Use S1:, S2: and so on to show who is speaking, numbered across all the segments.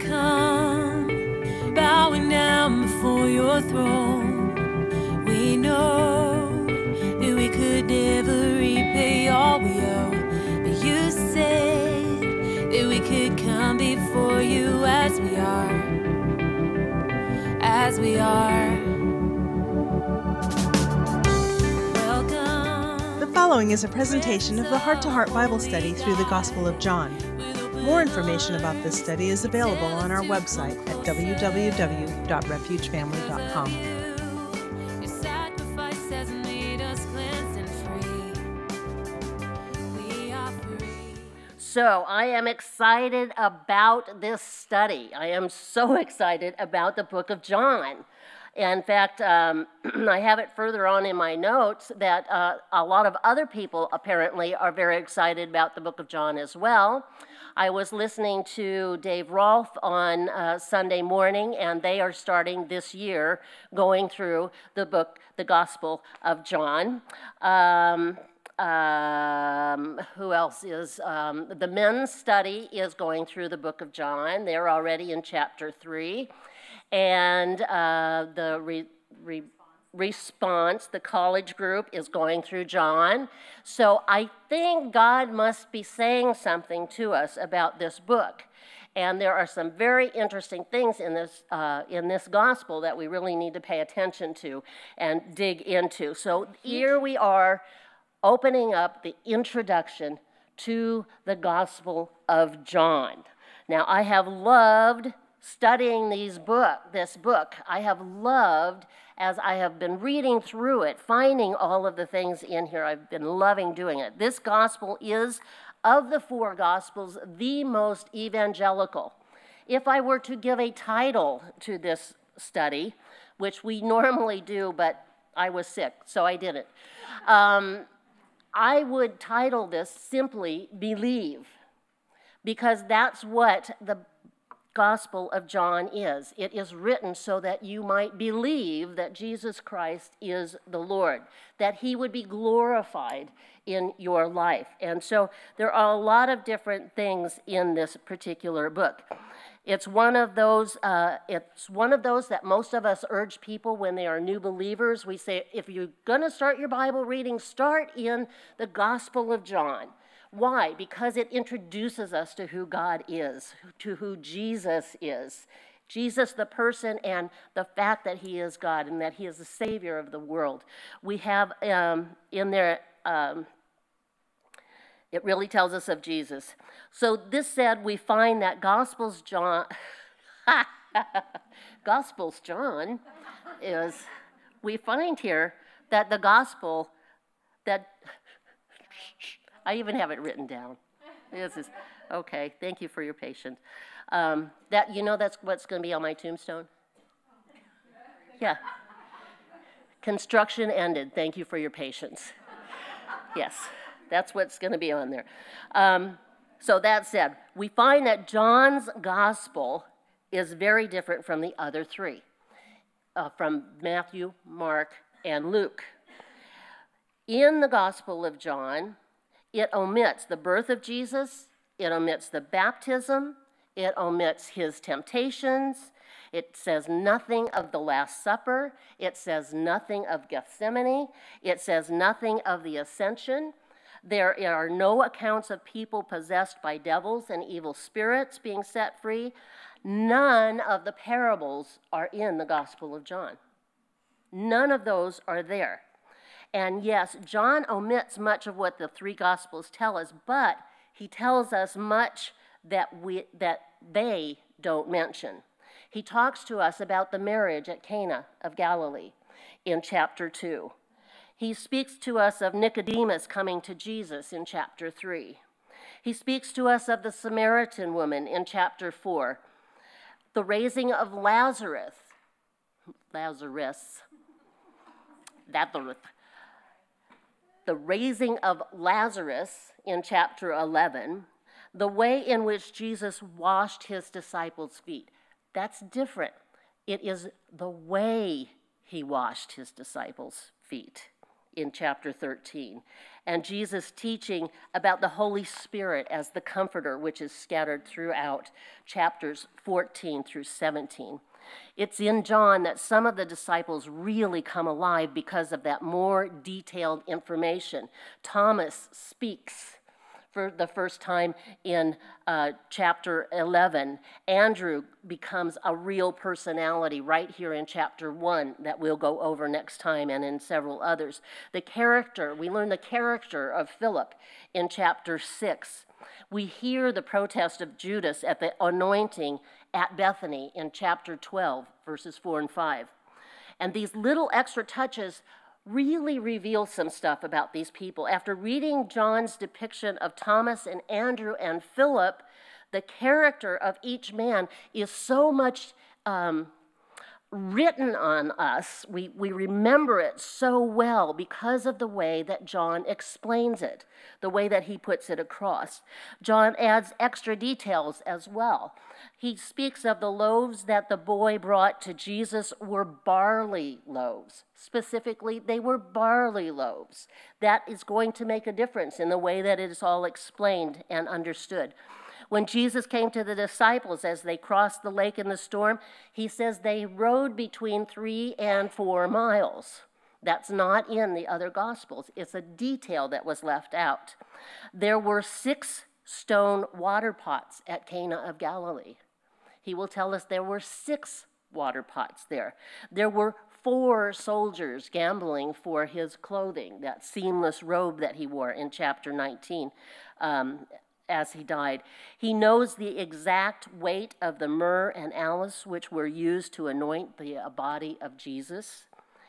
S1: come, bowing down before your throne. We know that we could never repay all we owe, but you said that we could come before you as we are, as we are. Welcome.
S2: The following is a presentation of the Heart to Heart Bible Study through the Gospel of John. More information about this study is available on our website at www.refugefamily.com.
S1: Your sacrifice has made us cleansed and free. We are free.
S3: So, I am excited about this study. I am so excited about the book of John. In fact, um, I have it further on in my notes that uh, a lot of other people apparently are very excited about the book of John as well. I was listening to Dave Rolfe on uh, Sunday morning, and they are starting this year going through the book, the Gospel of John. Um, um, who else is um, the men's study is going through the book of John. They're already in chapter three, and uh, the re, re, response, the college group, is going through John. So I think God must be saying something to us about this book. And there are some very interesting things in this, uh, in this gospel that we really need to pay attention to and dig into. So here we are opening up the introduction to the Gospel of John. Now, I have loved studying these book, this book. I have loved as I have been reading through it, finding all of the things in here. I've been loving doing it. This gospel is, of the four gospels, the most evangelical. If I were to give a title to this study, which we normally do, but I was sick, so I didn't. Um, I would title this simply Believe, because that's what the Gospel of John is. It is written so that you might believe that Jesus Christ is the Lord, that he would be glorified in your life. And so there are a lot of different things in this particular book. It's one of those. Uh, it's one of those that most of us urge people when they are new believers. We say, if you're going to start your Bible reading, start in the Gospel of John. Why? Because it introduces us to who God is, to who Jesus is. Jesus, the person, and the fact that he is God and that he is the Savior of the world. We have um, in there, um, it really tells us of Jesus. So, this said, we find that Gospels John, Gospels John is, we find here that the gospel, that I even have it written down. This is okay. Thank you for your patience. Um, that you know that's what's going to be on my tombstone. Yeah. Construction ended. Thank you for your patience. Yes, that's what's going to be on there. Um, so that said, we find that John's gospel is very different from the other three, uh, from Matthew, Mark, and Luke. In the Gospel of John, it omits the birth of Jesus, it omits the baptism, it omits his temptations, it says nothing of the Last Supper, it says nothing of Gethsemane, it says nothing of the ascension. There are no accounts of people possessed by devils and evil spirits being set free. None of the parables are in the Gospel of John. None of those are there. And yes, John omits much of what the three Gospels tell us, but he tells us much that, we, that they don't mention. He talks to us about the marriage at Cana of Galilee in chapter 2. He speaks to us of Nicodemus coming to Jesus in chapter 3. He speaks to us of the Samaritan woman in chapter 4. The raising of Lazarus, Lazarus, Lazarus, the raising of Lazarus in chapter 11, the way in which Jesus washed his disciples' feet. That's different. It is the way he washed his disciples' feet in chapter 13. And Jesus teaching about the Holy Spirit as the comforter, which is scattered throughout chapters 14 through 17. It's in John that some of the disciples really come alive because of that more detailed information. Thomas speaks for the first time in uh, chapter 11. Andrew becomes a real personality right here in chapter 1 that we'll go over next time and in several others. The character, we learn the character of Philip in chapter 6. We hear the protest of Judas at the anointing at Bethany in chapter 12, verses 4 and 5. And these little extra touches really reveal some stuff about these people. After reading John's depiction of Thomas and Andrew and Philip, the character of each man is so much um, written on us. We, we remember it so well because of the way that John explains it, the way that he puts it across. John adds extra details as well. He speaks of the loaves that the boy brought to Jesus were barley loaves. Specifically, they were barley loaves. That is going to make a difference in the way that it is all explained and understood. When Jesus came to the disciples as they crossed the lake in the storm, he says they rode between three and four miles. That's not in the other Gospels. It's a detail that was left out. There were six stone water pots at Cana of Galilee. He will tell us there were six water pots there. There were four soldiers gambling for his clothing, that seamless robe that he wore in chapter 19. Um, as he died. He knows the exact weight of the myrrh and aloes which were used to anoint the uh, body of Jesus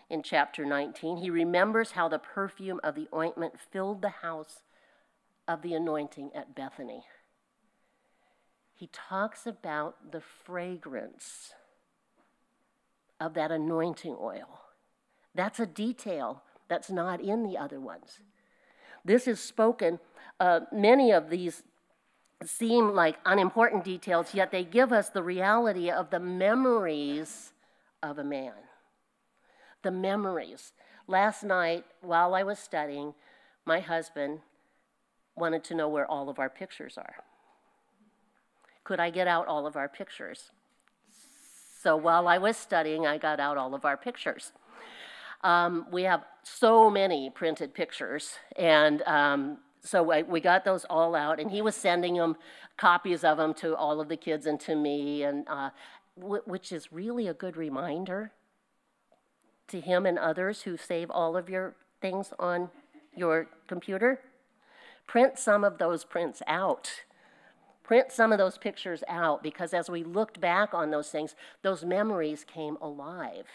S3: in chapter 19. He remembers how the perfume of the ointment filled the house of the anointing at Bethany. He talks about the fragrance of that anointing oil. That's a detail that's not in the other ones. This is spoken, uh, many of these seem like unimportant details, yet they give us the reality of the memories of a man. The memories. Last night, while I was studying, my husband wanted to know where all of our pictures are. Could I get out all of our pictures? So while I was studying, I got out all of our pictures. Um, we have so many printed pictures, and um, so I, we got those all out, and he was sending them copies of them to all of the kids and to me, and uh, which is really a good reminder to him and others who save all of your things on your computer. Print some of those prints out. Print some of those pictures out because as we looked back on those things, those memories came alive.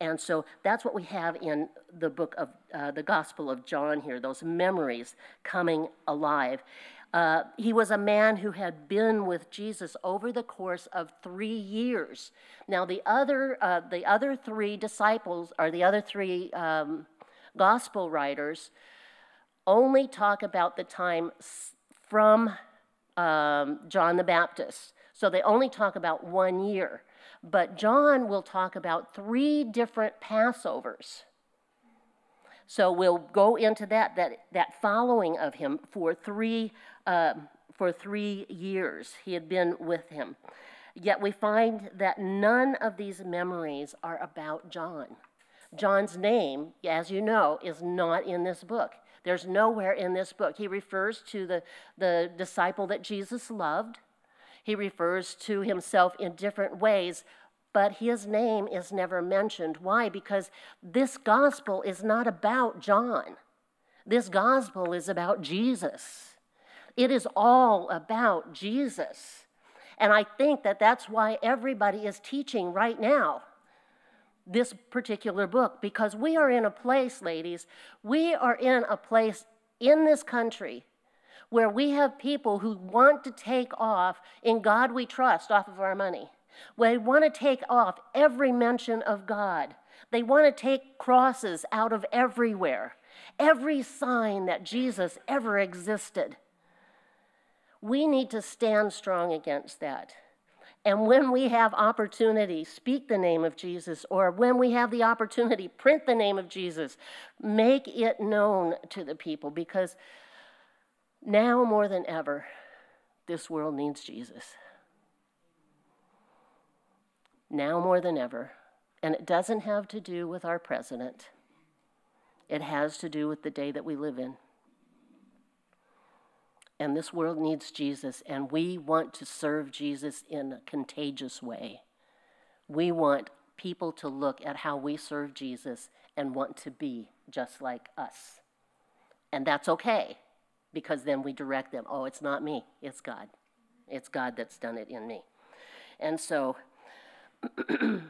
S3: And so that's what we have in the book of uh, the Gospel of John here, those memories coming alive. Uh, he was a man who had been with Jesus over the course of three years. Now, the other, uh, the other three disciples, or the other three um, gospel writers, only talk about the time from um, John the Baptist. So they only talk about one year. But John will talk about three different Passovers. So we'll go into that, that, that following of him for three, uh, for three years. He had been with him. Yet we find that none of these memories are about John. John's name, as you know, is not in this book. There's nowhere in this book. He refers to the, the disciple that Jesus loved. He refers to himself in different ways, but his name is never mentioned. Why? Because this gospel is not about John. This gospel is about Jesus. It is all about Jesus. And I think that that's why everybody is teaching right now this particular book, because we are in a place, ladies, we are in a place in this country where we have people who want to take off in God we trust off of our money. They want to take off every mention of God. They want to take crosses out of everywhere, every sign that Jesus ever existed. We need to stand strong against that. And when we have opportunity, speak the name of Jesus, or when we have the opportunity, print the name of Jesus. Make it known to the people because now more than ever, this world needs Jesus. Now more than ever. And it doesn't have to do with our president, it has to do with the day that we live in. And this world needs Jesus, and we want to serve Jesus in a contagious way. We want people to look at how we serve Jesus and want to be just like us. And that's okay, because then we direct them oh, it's not me, it's God. It's God that's done it in me. And so,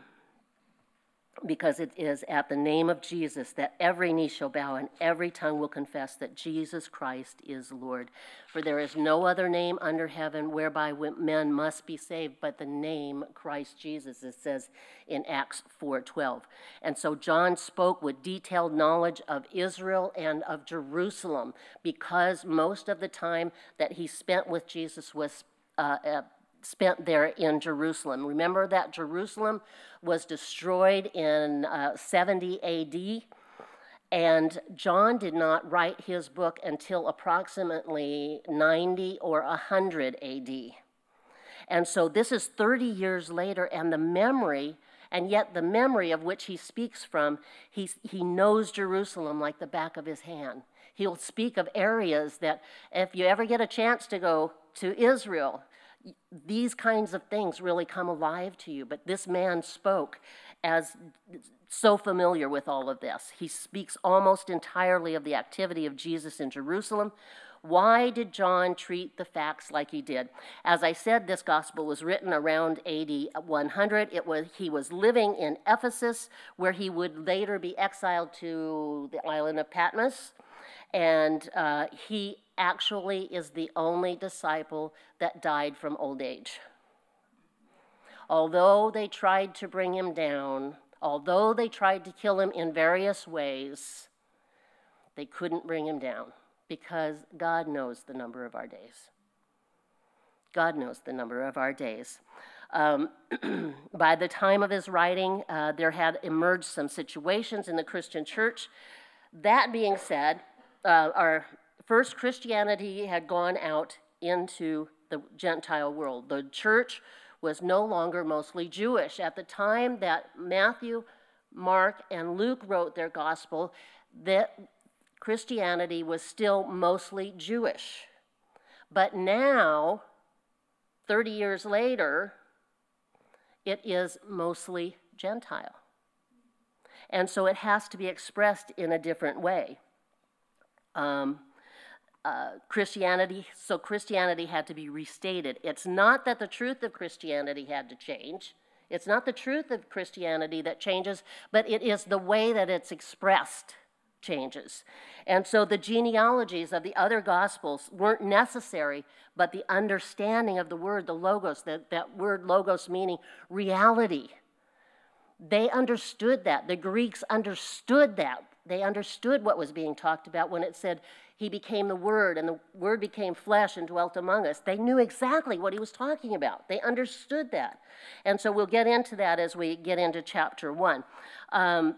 S3: because it is at the name of Jesus that every knee shall bow and every tongue will confess that Jesus Christ is Lord. For there is no other name under heaven whereby men must be saved but the name Christ Jesus, it says in Acts 4:12. And so John spoke with detailed knowledge of Israel and of Jerusalem because most of the time that he spent with Jesus was uh, spent there in Jerusalem. Remember that Jerusalem was destroyed in uh, 70 AD, and John did not write his book until approximately 90 or 100 AD. And so this is 30 years later, and the memory, and yet the memory of which he speaks from, he, he knows Jerusalem like the back of his hand. He'll speak of areas that, if you ever get a chance to go to Israel, these kinds of things really come alive to you. But this man spoke as so familiar with all of this. He speaks almost entirely of the activity of Jesus in Jerusalem. Why did John treat the facts like he did? As I said, this gospel was written around AD 100. It was, he was living in Ephesus, where he would later be exiled to the island of Patmos. And uh, he actually is the only disciple that died from old age. Although they tried to bring him down, although they tried to kill him in various ways, they couldn't bring him down because God knows the number of our days. God knows the number of our days. Um, by the time of his writing, uh, there had emerged some situations in the Christian church. That being said, uh, our First, Christianity had gone out into the Gentile world. The church was no longer mostly Jewish. At the time that Matthew, Mark, and Luke wrote their gospel, that Christianity was still mostly Jewish. But now, 30 years later, it is mostly Gentile. And so it has to be expressed in a different way. Um, uh, Christianity, so Christianity had to be restated. It's not that the truth of Christianity had to change. It's not the truth of Christianity that changes, but it is the way that it's expressed changes. And so the genealogies of the other gospels weren't necessary, but the understanding of the word, the logos, that, that word logos meaning reality, they understood that. The Greeks understood that. They understood what was being talked about when it said, He became the Word, and the Word became flesh and dwelt among us. They knew exactly what He was talking about. They understood that. And so we'll get into that as we get into chapter 1. Um,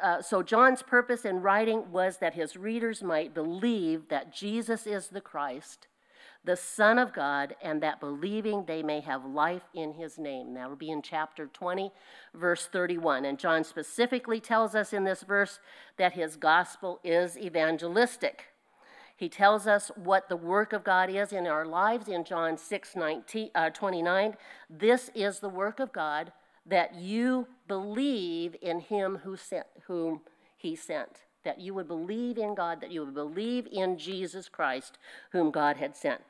S3: uh, so, John's purpose in writing was that his readers might believe that Jesus is the Christ the Son of God, and that believing they may have life in his name. That will be in chapter 20, verse 31. And John specifically tells us in this verse that his gospel is evangelistic. He tells us what the work of God is in our lives in John 6 19, uh, 29. This is the work of God that you believe in him who sent, whom he sent. That you would believe in God, that you would believe in Jesus Christ, whom God had sent.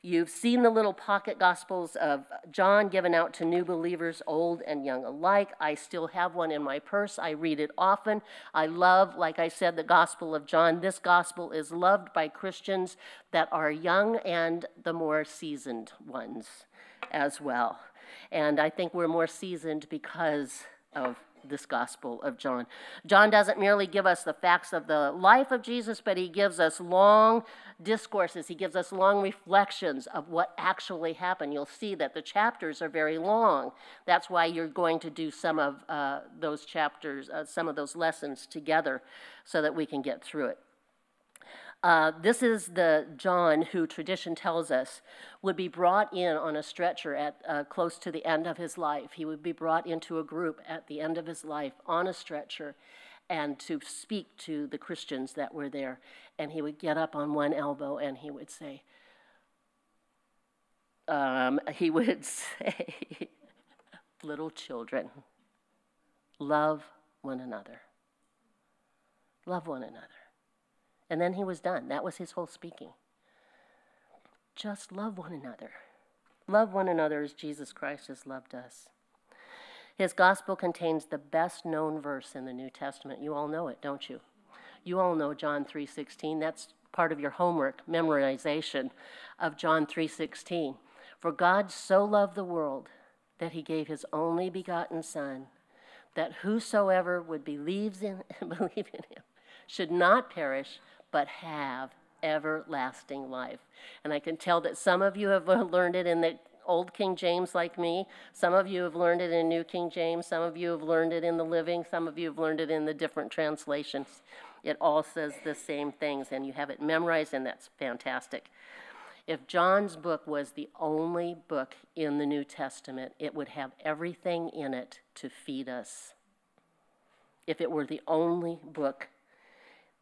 S3: You've seen the little pocket gospels of John given out to new believers, old and young alike. I still have one in my purse. I read it often. I love, like I said, the Gospel of John. This gospel is loved by Christians that are young and the more seasoned ones as well. And I think we're more seasoned because of this Gospel of John. John doesn't merely give us the facts of the life of Jesus, but he gives us long discourses, he gives us long reflections of what actually happened. You'll see that the chapters are very long. That's why you're going to do some of uh, those chapters, uh, some of those lessons together so that we can get through it. Uh, this is the John who tradition tells us would be brought in on a stretcher at uh, close to the end of his life. He would be brought into a group at the end of his life on a stretcher and to speak to the Christians that were there. And he would get up on one elbow and he would say, um, he would say, little children, love one another. Love one another. And then he was done. That was his whole speaking. Just love one another. Love one another as Jesus Christ has loved us. His gospel contains the best known verse in the New Testament. You all know it, don't you? You all know John 3:16. That's part of your homework memorization of John 3:16. For God so loved the world that he gave his only begotten son that whosoever would believes in believe in him should not perish but have everlasting life. And I can tell that some of you have learned it in the Old King James like me. Some of you have learned it in New King James. Some of you have learned it in the Living. Some of you have learned it in the different translations. It all says the same things, and you have it memorized, and that's fantastic. If John's book was the only book in the New Testament, it would have everything in it to feed us. If it were the only book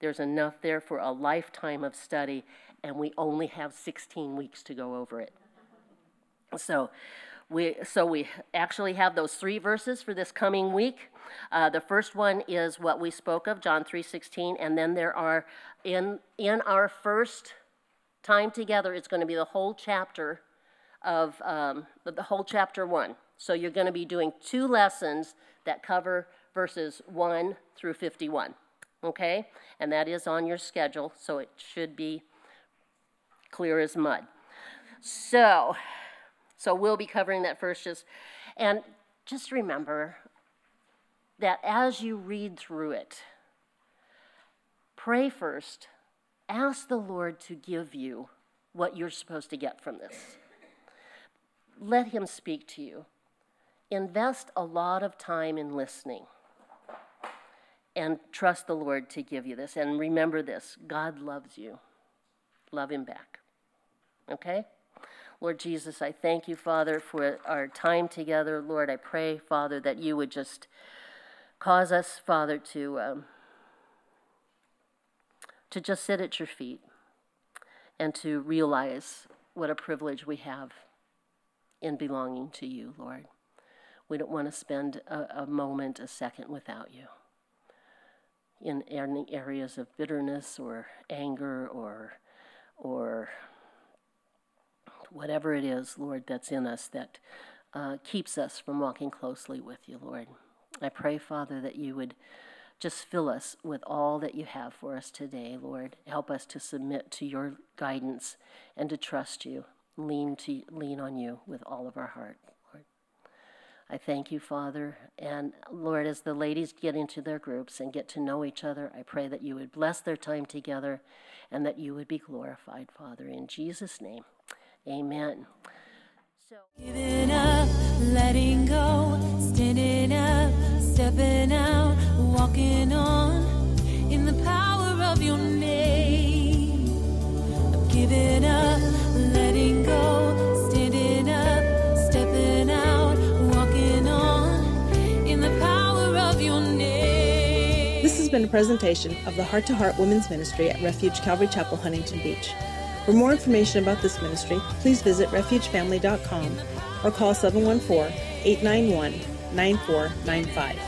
S3: there's enough there for a lifetime of study, and we only have 16 weeks to go over it. So, we, so we actually have those three verses for this coming week. Uh, the first one is what we spoke of, John 3:16, and then there are in in our first time together, it's going to be the whole chapter of um, the whole chapter one. So you're going to be doing two lessons that cover verses 1 through 51 okay? And that is on your schedule, so it should be clear as mud. So, so we'll be covering that first just and just remember that as you read through it, pray first. Ask the Lord to give you what you're supposed to get from this. Let Him speak to you. Invest a lot of time in listening and trust the Lord to give you this. And remember this God loves you. Love Him back. Okay? Lord Jesus, I thank you, Father, for our time together. Lord, I pray, Father, that you would just cause us, Father, to, um, to just sit at your feet and to realize what a privilege we have in belonging to you, Lord. We don't want to spend a, a moment, a second without you in any areas of bitterness or anger or or whatever it is, Lord, that's in us that uh, keeps us from walking closely with you, Lord. I pray, Father, that you would just fill us with all that you have for us today, Lord. Help us to submit to your guidance and to trust you, lean to lean on you with all of our heart. I thank you, Father. And Lord, as the ladies get into their groups and get to know each other, I pray that you would bless their time together and that you would be glorified, Father. In Jesus' name, amen.
S1: So, giving up, letting go, standing up, stepping out, walking on
S2: presentation of the Heart to Heart Women's Ministry at Refuge Calvary Chapel, Huntington Beach. For more information about this ministry, please visit refugefamily.com or call 714 891 9495.